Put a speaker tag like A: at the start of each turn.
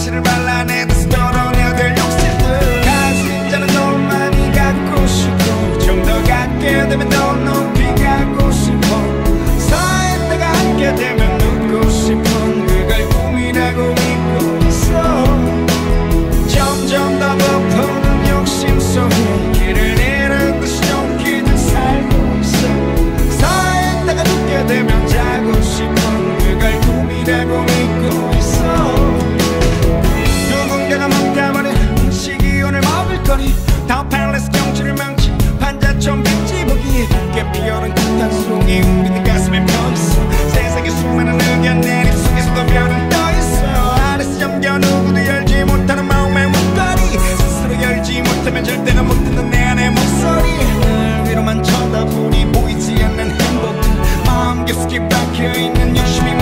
A: Yaşır balanet 듣지 못하면 절대로 못 듣는 내 안의 목소리. 날 위로만 쳐다보니 보이지 않는 행복 마음 깊숙이 박혀있는 욕심이